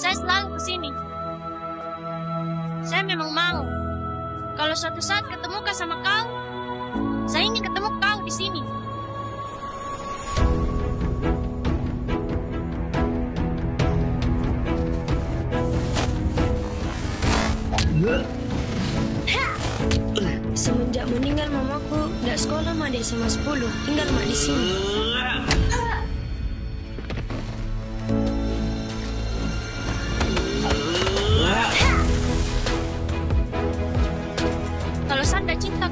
Saya selalu ke sini. Saya memang mau. Kalau suatu saat ketemu kau sama kau, saya ingin ketemu kau di sini. Semenjak meninggal mamaku, tidak sekolah mak SMA 10, tinggal mak di sini. Kalau Sanda cinta